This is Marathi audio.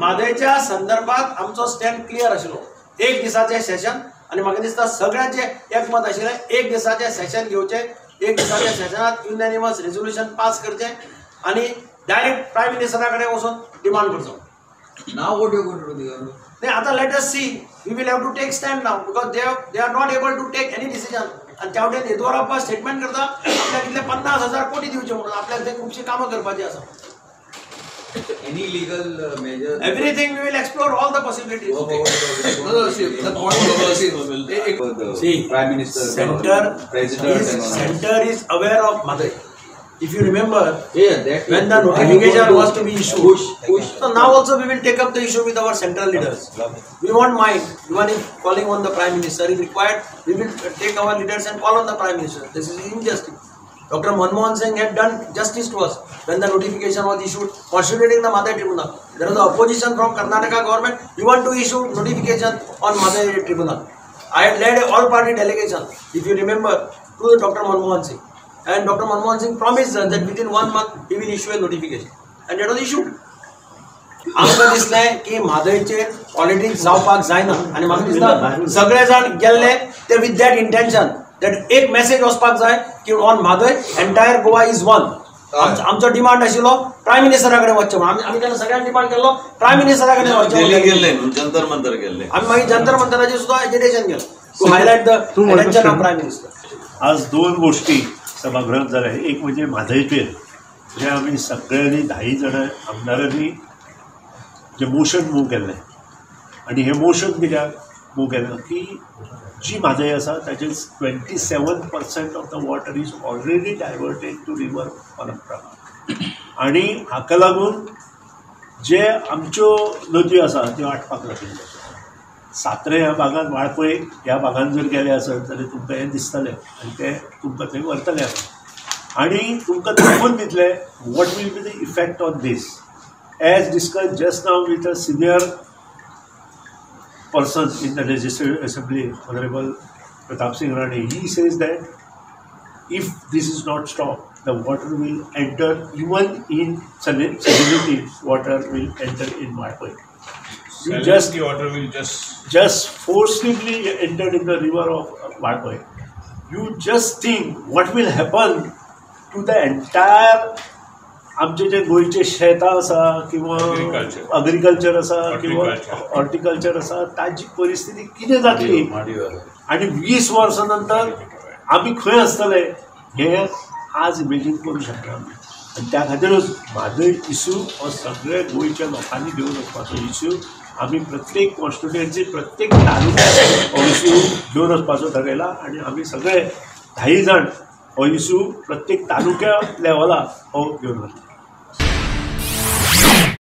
म्हादयच्या संदर्भात आमचो स्टँड क्लियर आशिल्लो एक दिसाचें सेशन आनी म्हाका दिसता सगळ्यांचे एकमत आशिल्लें एक दिसाचें सेशन घेवचें एक दिसाच्या सेशनात युनॅनिमस रेझोल्युशन पास करचें आनी डायरेक्ट प्रायम मिनिस्टरा कडेन वचून डिमांड करचो? नाही आता let us see we will have to take stand now because they they are not able to take any decision आणि त्या वटेन येदोरप्पा स्टेटमेंट करता आपल्याक कितले पन्नास हजार कोटी दिवचे म्हणून आपल्याक ते खुबशी कामां करपाची आसा Any legal uh, measure? Everything we will explore all the possibilities. okay. no, no, see, the point is, see, Prime Minister, center, President, is, center is aware of Madrid. If you remember, yeah, when the notification was to be issued, push, push. so now also we will take up the issue with our central leaders. We won't mind, even if calling on the Prime Minister is required, we will take our leaders and call on the Prime Minister. This is injustice. Dr. Manmohan Singh had done justice to us when the notification was issued constituting the Madhya Tribunal. There was opposition from Karnataka government. You want to issue notification on Madhya Tribunal. I had led an all-party delegation, if you remember, to Dr. Manmohan Singh. And Dr. Manmohan Singh promised us that within one month he will issue a notification. And that was issued. आमकां दिसलें की म्हादयचेर पॉलिटिक्स जावपाक जायना आनी म्हाका दिसता सगळे जाण गेल्ले ते विथ दॅट इंटेन्शन दॅट एक मेसेज वचपाक जाय की on Mhadei entire Goa is one आमचो डिमांड आशिल्लो प्रायम मिनिस्टरा कडेन वचचें म्हणून. आमी तेन्ना सगळ्यांनी डिमांड केल्लो प्रायम मिनिस्टरा कडेन वचचें. गेल्ले जंतर मंतर गेल्ले आमी मागीर जंतर मंतराचेर सुद्दां एजिटेशन केलें. To highlight the attention of prime minister आज दोन गोष्टी सभागृहात झाल्या. एक म्हणजे म्हादयचेर जे आमी सगळ्यांनी धाई जाणां आमदारांनी जे मोशन मूव केल्लें आनी हें मोशन कित्याक मूव केलें की जी म्हादय आसा ताचे twenty seven percent of the water is already diverted to river परंपरा. आनी हाका लागून जे आमच्यो नदयो आसा त्यो आटपाक लागिल्ल्यो सात्रे ह्या भागांत वाळपय ह्या भागांत जर गेले आसत जाल्यार तुमकां हें दिसतलें आनी तें तुमकां थंय व्हरतले आनी तुमकां दाखोवन दितले what will be the effect on this as discuss just now with a senior person in the legislative assembly, Honorable Pratap Singh Rane, he says that if this is not stopped, the water will enter even in salinity, water will enter in Marpur. You just water will just just forcibly entered in the river of Marpur. You just think what will happen to the entire आमचे जे गोंयचे शेतां आसा किंवा. अग्रिकल्चर आसा किंवा. हॉर्टिकल्चर आसा ताची परिस्थिती कितें जातली आनी वीस वर्सां नंतर आमी खंय आसतले हे आज इमेजीन करूं शकना आमी आनी त्या खातीरच म्हादय इशू हो सगळे गोंयच्या लोकांनी घेवन वचपाचो इशू आमी प्रत्येक कॉन्स्टिट्युएन्सी प्रत्येक तालुक्यात हो इशू घेवन वचपाचो ठरयला आनी आमी सगळे धाई जाण हो इशू प्रत्येक तालुक्या लेवलाक हो घेवन वता